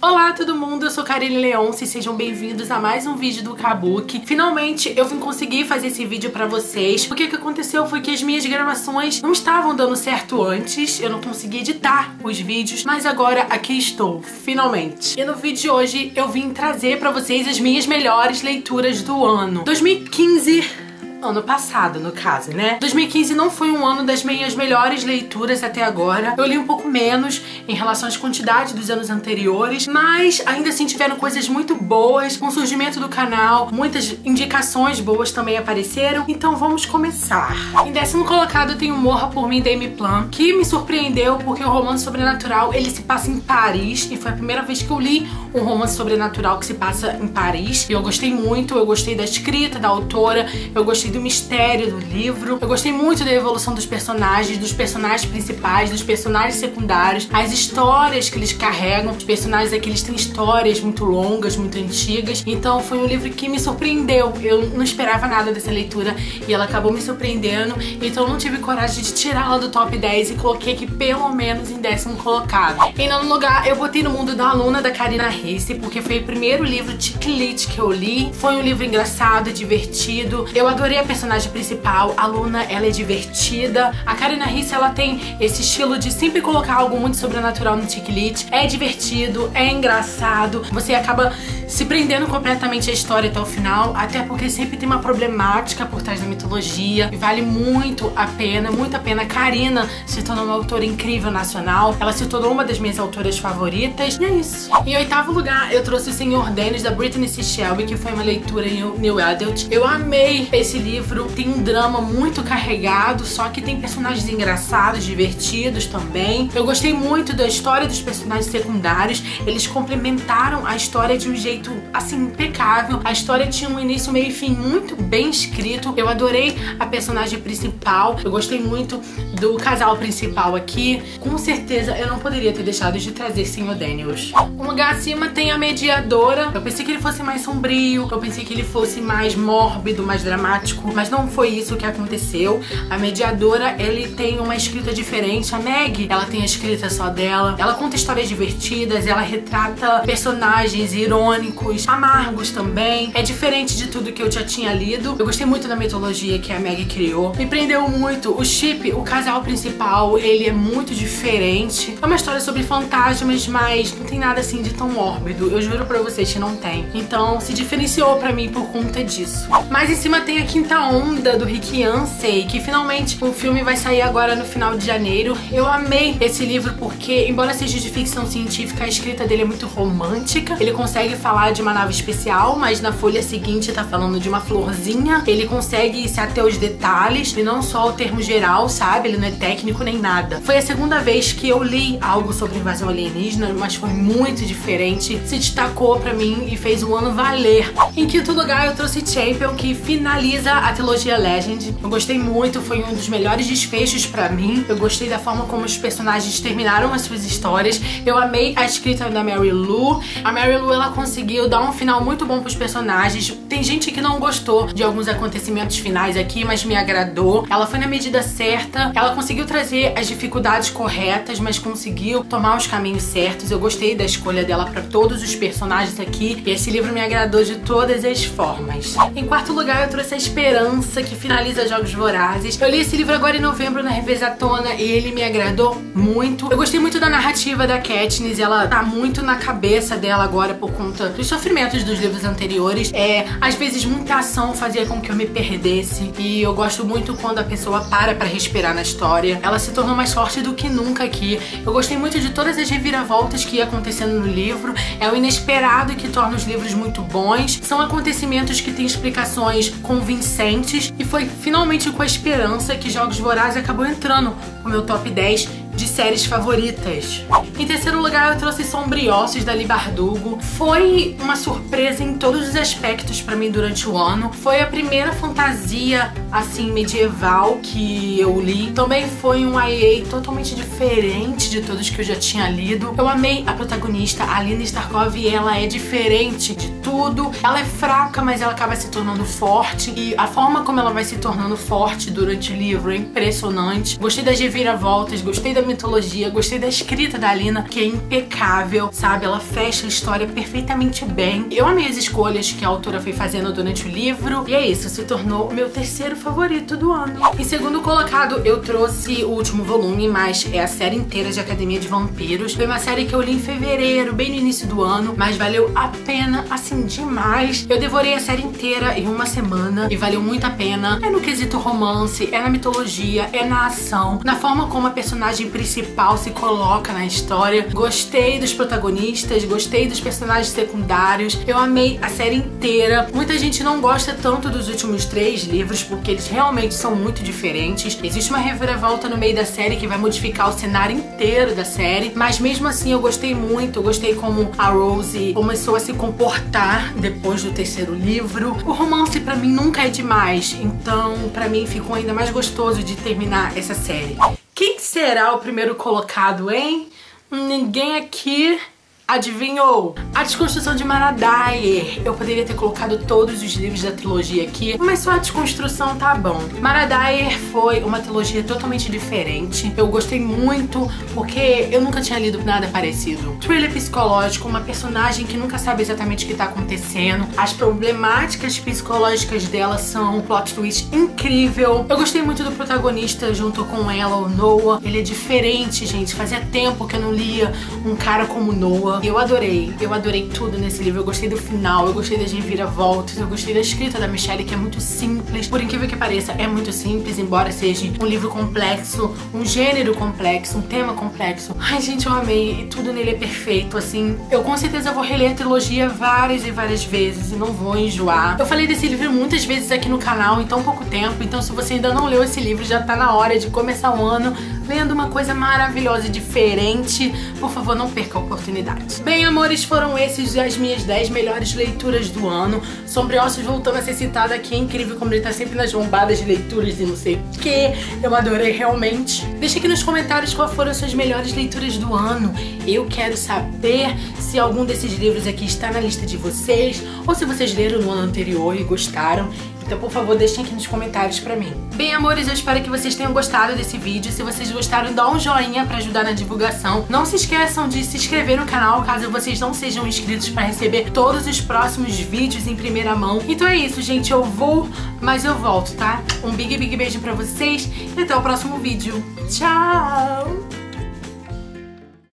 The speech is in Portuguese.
Olá todo mundo, eu sou Karine Leonce, sejam bem-vindos a mais um vídeo do Kabuki. Finalmente eu vim conseguir fazer esse vídeo pra vocês, o que aconteceu foi que as minhas gravações não estavam dando certo antes, eu não consegui editar os vídeos, mas agora aqui estou, finalmente. E no vídeo de hoje eu vim trazer pra vocês as minhas melhores leituras do ano. 2015 ano passado, no caso, né? 2015 não foi um ano das minhas melhores leituras até agora. Eu li um pouco menos em relação às quantidades dos anos anteriores, mas ainda assim tiveram coisas muito boas com o surgimento do canal, muitas indicações boas também apareceram, então vamos começar. Em décimo colocado eu tenho Morra por mim, Dame Plan, que me surpreendeu porque o romance sobrenatural ele se passa em Paris e foi a primeira vez que eu li um romance sobrenatural que se passa em Paris e eu gostei muito, eu gostei da escrita da autora, eu gostei do mistério do livro. Eu gostei muito da evolução dos personagens, dos personagens principais, dos personagens secundários, as histórias que eles carregam. Os personagens aqui eles têm histórias muito longas, muito antigas. Então foi um livro que me surpreendeu. Eu não esperava nada dessa leitura e ela acabou me surpreendendo. Então eu não tive coragem de tirá-la do top 10 e coloquei aqui pelo menos em décimo colocado. Em nono lugar, eu botei no mundo da aluna da Karina Risse, porque foi o primeiro livro de Clit que eu li. Foi um livro engraçado, divertido. Eu adorei a personagem principal, a Luna, ela é divertida. A Karina Risse, ela tem esse estilo de sempre colocar algo muito sobrenatural no Tiklit. É divertido, é engraçado. Você acaba se prendendo completamente à história até o final, até porque sempre tem uma problemática por trás da mitologia e vale muito a pena, muito a pena. A Karina se tornou uma autora incrível nacional, ela se tornou uma das minhas autoras favoritas e é isso. Em oitavo lugar, eu trouxe o Senhor Dennis da Brittany C. Shelby, que foi uma leitura em New Adult. Eu amei esse livro, tem um drama muito carregado, só que tem personagens engraçados, divertidos também. Eu gostei muito da história dos personagens secundários, eles complementaram a história de um jeito assim, impecável. A história tinha um início, meio e fim muito bem escrito. Eu adorei a personagem principal. Eu gostei muito do casal principal aqui. Com certeza eu não poderia ter deixado de trazer Senhor Daniels. Um lugar acima tem a mediadora. Eu pensei que ele fosse mais sombrio. Eu pensei que ele fosse mais mórbido, mais dramático. Mas não foi isso que aconteceu. A mediadora, ele tem uma escrita diferente. A Meg, ela tem a escrita só dela. Ela conta histórias divertidas. Ela retrata personagens irônicos amargos também. É diferente de tudo que eu já tinha lido. Eu gostei muito da mitologia que a Meg criou. Me prendeu muito. O chip, o casal principal, ele é muito diferente. É uma história sobre fantasmas, mas não tem nada assim de tão mórbido. Eu juro pra vocês que não tem. Então se diferenciou pra mim por conta disso. Mas em cima tem a Quinta Onda do Rick Yancey, que finalmente o filme vai sair agora no final de janeiro. Eu amei esse livro porque, embora seja de ficção científica, a escrita dele é muito romântica. Ele consegue falar de uma nave especial, mas na folha seguinte tá falando de uma florzinha. Ele consegue se até os detalhes e não só o termo geral, sabe? Ele não é técnico nem nada. Foi a segunda vez que eu li algo sobre invasão alienígena, mas foi muito diferente. Se destacou para mim e fez o ano valer. Em quinto lugar, eu trouxe Champion, que finaliza a trilogia Legend. Eu gostei muito, foi um dos melhores desfechos para mim. Eu gostei da forma como os personagens terminaram as suas histórias. Eu amei a escrita da Mary Lou. A Mary Lou, ela conseguiu dar um final muito bom pros personagens. Tem gente que não gostou de alguns acontecimentos finais aqui, mas me agradou. Ela foi na medida certa, ela conseguiu trazer as dificuldades corretas, mas conseguiu tomar os caminhos certos. Eu gostei da escolha dela para todos os personagens aqui e esse livro me agradou de todas as formas. Em quarto lugar, eu trouxe A Esperança, que finaliza Jogos Vorazes. Eu li esse livro agora em novembro na Revezatona e ele me agradou muito. Eu gostei muito da narrativa da Katniss, ela tá muito na cabeça dela agora por conta dos sofrimentos dos livros anteriores. É, às vezes muita ação fazia com que eu me perdesse e eu gosto muito quando a pessoa para para respirar na história. Ela se tornou mais forte do que nunca aqui. Eu gostei muito de todas as reviravoltas que ia acontecendo no livro. É o inesperado que torna os livros muito bons. São acontecimentos que têm explicações convincentes e foi finalmente com a esperança que Jogos Vorazes acabou entrando no meu top 10 de séries favoritas. Em terceiro lugar, eu trouxe Sombriossos da Libardugo. Foi uma surpresa em todos os aspectos para mim durante o ano. Foi a primeira fantasia assim medieval que eu li. Também foi um IA totalmente diferente de todos que eu já tinha lido. Eu amei a protagonista, a Lina Starkov, e ela é diferente de tudo. Ela é fraca, mas ela acaba se tornando forte. E a forma como ela vai se tornando forte durante o livro é impressionante. Gostei das reviravoltas, gostei da mitologia gostei da escrita da Alina, que é impecável, sabe? Ela fecha a história perfeitamente bem. Eu amei as escolhas que a autora foi fazendo durante o livro, e é isso, se tornou o meu terceiro favorito do ano. Em segundo colocado, eu trouxe o último volume, mas é a série inteira de Academia de Vampiros. Foi uma série que eu li em fevereiro, bem no início do ano, mas valeu a pena, assim, demais. Eu devorei a série inteira em uma semana e valeu muito a pena. É no quesito romance, é na mitologia, é na ação, na forma como a personagem principal se coloca na história. Gostei dos protagonistas, gostei dos personagens secundários. Eu amei a série inteira. Muita gente não gosta tanto dos últimos três livros porque eles realmente são muito diferentes. Existe uma reviravolta no meio da série que vai modificar o cenário inteiro da série, mas mesmo assim eu gostei muito. Eu gostei como a Rose começou a se comportar depois do terceiro livro. O romance para mim nunca é demais, então para mim ficou ainda mais gostoso de terminar essa série. Será o primeiro colocado, hein? Ninguém aqui Adivinhou? A desconstrução de Mara Dyer. Eu poderia ter colocado todos os livros da trilogia aqui, mas só a desconstrução tá bom. Mara Dyer foi uma trilogia totalmente diferente. Eu gostei muito porque eu nunca tinha lido nada parecido. Thriller psicológico, uma personagem que nunca sabe exatamente o que tá acontecendo. As problemáticas psicológicas dela são um plot twist incrível. Eu gostei muito do protagonista junto com ela, o Noah. Ele é diferente, gente. Fazia tempo que eu não lia um cara como Noah. Eu adorei, eu adorei tudo nesse livro. Eu gostei do final, eu gostei das reviravoltas, eu gostei da escrita da Michelle, que é muito simples. Por incrível que pareça, é muito simples, embora seja um livro complexo, um gênero complexo, um tema complexo. Ai, gente, eu amei. E tudo nele é perfeito, assim. Eu com certeza vou reler a trilogia várias e várias vezes e não vou enjoar. Eu falei desse livro muitas vezes aqui no canal em tão pouco tempo, então se você ainda não leu esse livro, já tá na hora de começar o ano lendo uma coisa maravilhosa e diferente. Por favor, não perca a oportunidade. Bem, amores, foram esses as minhas 10 melhores leituras do ano. Sombriossos voltando a ser citado aqui, é incrível como ele tá sempre nas bombadas de leituras e não sei o que. Eu adorei realmente. Deixa aqui nos comentários quais foram as suas melhores leituras do ano. Eu quero saber se algum desses livros aqui está na lista de vocês ou se vocês leram no ano anterior e gostaram. Então, por favor, deixem aqui nos comentários pra mim. Bem, amores, eu espero que vocês tenham gostado desse vídeo. Se vocês gostaram, dá um joinha pra ajudar na divulgação. Não se esqueçam de se inscrever no canal, caso vocês não sejam inscritos pra receber todos os próximos vídeos em primeira mão. Então é isso, gente. Eu vou, mas eu volto, tá? Um big, big beijo pra vocês e até o próximo vídeo. Tchau!